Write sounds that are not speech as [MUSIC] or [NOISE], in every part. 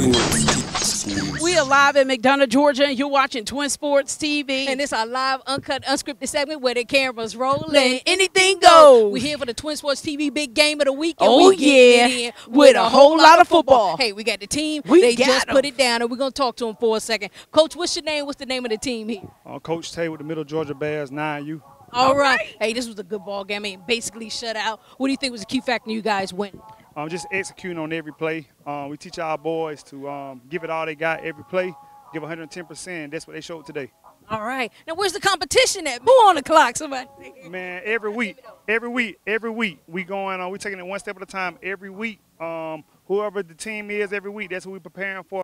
We are live in McDonough, Georgia, and you're watching Twin Sports TV. And it's our live, uncut, unscripted segment where the cameras rolling. Let anything goes. We're here for the Twin Sports TV big game of the week. Oh, we yeah. it in With a whole lot of football. Hey, we got the team. We they got just 'em. put it down, and we're going to talk to them for a second. Coach, what's your name? What's the name of the team here? Uh, Coach Tay with the Middle Georgia Bears, 9U. All right. Hey, this was a good ball game. I mean, basically shut out. What do you think was the key factor you guys win? Um, just executing on every play. Um, we teach our boys to um, give it all they got every play, give 110%. That's what they showed today. All right. Now, where's the competition at? Who on the clock? Somebody. Man, every week, every week, every week, we going on. We taking it one step at a time. Every week, um, whoever the team is, every week, that's what we preparing for.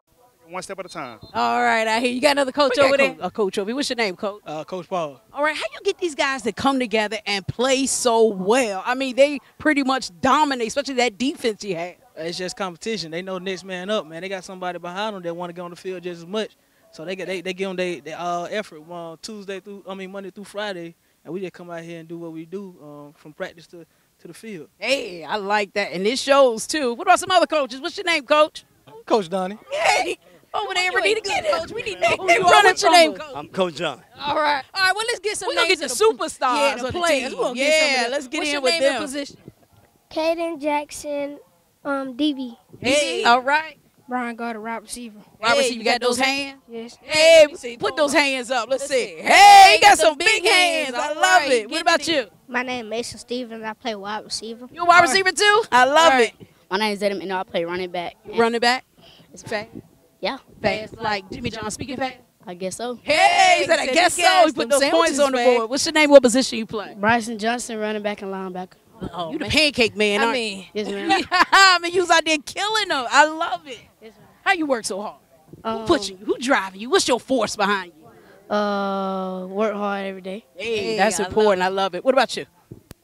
One step at a time. All right, I hear you. got another coach over there? Coach- a coach over here. What's your name, Coach? Uh, Coach Paul. All right, how you get these guys to come together and play so well? I mean, they pretty much dominate, especially that defense you have. It's just competition. They know next man up, man. They got somebody behind them that want to get on the field just as much. So they get they, they give them their they uh, effort uh, Tuesday through I mean Monday through Friday, and we just come out here and do what we do um, from practice to, to the field. Hey, I like that, and it shows too. What about some other coaches? What's your name, Coach? Coach Donnie. Hey, over there, we You need to get good. Coach. We need [LAUGHS] to know who Hey, you run are. your name. Coach? I'm Coach John. All right. All right, well, let's get some We're gonna get the superstars yeah, of the the players. team. We're gonna get some Yeah, of let's get What's in your with name and them. position? Caden Jackson, um, DB. Hey, all right. Brian Gardner, wide receiver. Robert, Hey, see, you got those hands? Yes. Hey, see. put those hands up. Let's, Let's see. see. Hey, you got Got some some big big hands. hands. I love right, it. What get about it you? My name is Mason Stevens. I play wide receiver. You a wide receiver too? I love All right. it. My name is Zedam, and I play running back. Running back. It's fast. Yeah, Fast like Jimmy John speaking fast. I guess so. Hey, he said, I guess so. He put those points on the board. What's your name? What position you play? Bryson Johnson, running back and linebacker. Oh, you the man. pancake man. I aren't mean, Yes, ma'am. you? [LAUGHS] I mean, you was out there killing them. I love it. Yes. How you work so hard? Who Um, pushing you? Who driving you? What's your force behind you? Uh, work hard every day. Hey, Hey, that's I love important. I love it. What about you?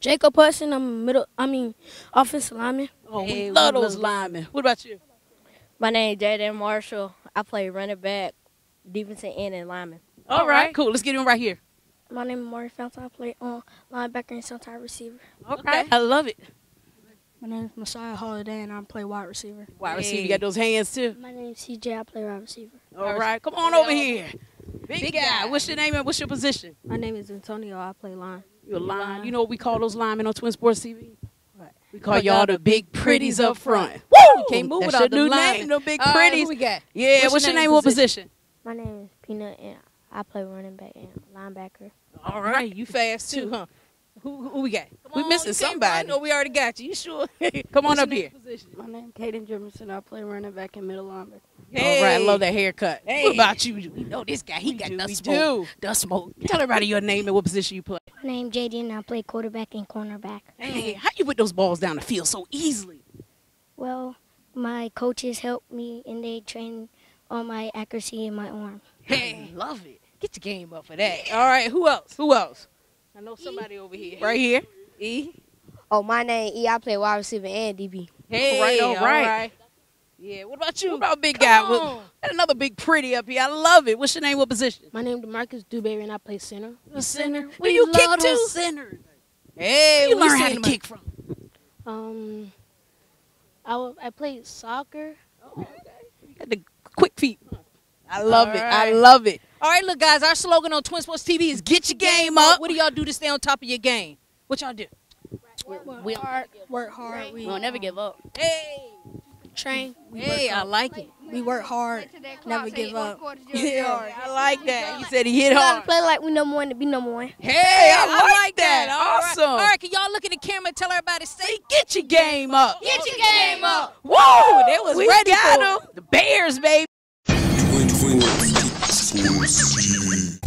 Jacob Hudson, I'm middle. I mean, offensive lineman. Oh, Hey, we we love love those linemen. What about you? My name is Jaden Marshall. I play running back, defensive end, and lineman. All right, cool. Let's get him right here. My name is Maury Fountain. I play on linebacker and sometimes receiver. Okay, I love it. My name is Messiah Holiday, and I play wide receiver. Wide receiver, you got those hands too. My name is CJ. I play wide receiver. All right, come on over here. Big, guy. What's your name and what's your position? My name is Antonio. I play line. You're a line. You know what we call those linemen on Twin Sports TV? What? We call y'all the big pretties up front. Woo! Can't move That's without your the new linemen. name, the big uh, All right, pretties. who we got? Yeah, what's, your name? What position? My name is Peanut, and I play running back and linebacker. All right, you fast too, huh? Who, who we got? Come We on, missing somebody. run. No, we already got you. You sure? [LAUGHS] Come on What's up here. position? My name is Caden Jefferson. I play running back and middle linebacker. All right, I love that haircut. Hey. What about you? We know this guy. He We got do, the we smoke. do. The smoke. Tell everybody your name and what position you play. My name is JD, and I play quarterback and cornerback. Hey, how you put those balls down the field so easily? Well, my coaches help me, and they train on my accuracy and my arm. Hey, love it. Get your game up for that. All right, who else? Who else? I know somebody over here. Right here. E. Oh, my name E. I play wide receiver and DB. Hey, All right, all all right. right. Yeah, what about you? What about big Come guy? on. What- another big pretty up here. I love it. What's your name? What position? My name is Demarcus Dewberry, and I play center. A center. We Do you love kick those too? centers. Hey, Where you we learn how to them. kick from? Um, I, wa- I played soccer. Got the quick feet. I love All it. I love it. All right, look, guys, our slogan on Twin Sports TV is get your game up. What do y'all do to stay on top of your game? What y'all do? We, hard, work hard. We will never give up. Hey, train. hey, I like it. We work hard. Never give up. [LAUGHS] Yeah, I like that. He said he hit We gotta hard. play like we number one to be number one. Hey, I, like that. All right. Awesome. All right, can y'all look at the camera and tell everybody, say, Get your game up. get your game up. Whoa, they was we ready got for it. 'em. The Bears, baby. Twin, twin. です。